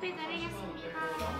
커피 드리겠습니다.